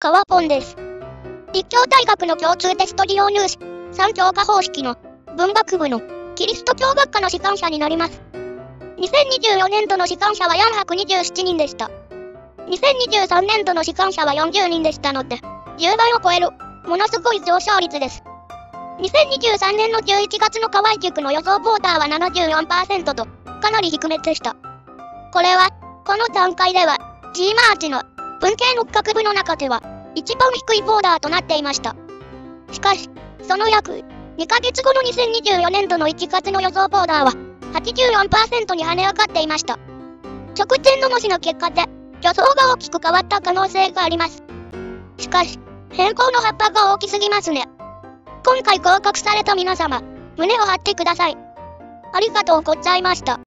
川ポンです。立教大学の共通テスト利用入試、3教科方式の文学部のキリスト教学科の士官者になります。2024年度の士官者は427人でした。2023年度の士官者は40人でしたので、10倍を超える、ものすごい上昇率です。2023年の11月の河合塾の予想ボーダーは74%と、かなり低めでした。これは、この段階では、G マーチの文系の学部の中では、一番低いボーダーとなっていました。しかし、その約2ヶ月後の2024年度の1月の予想ボーダーは、84%に跳ね上がっていました。直前の模試の結果で、予想が大きく変わった可能性があります。しかし、変更の葉っぱが大きすぎますね。今回合格された皆様、胸を張ってください。ありがとうございました。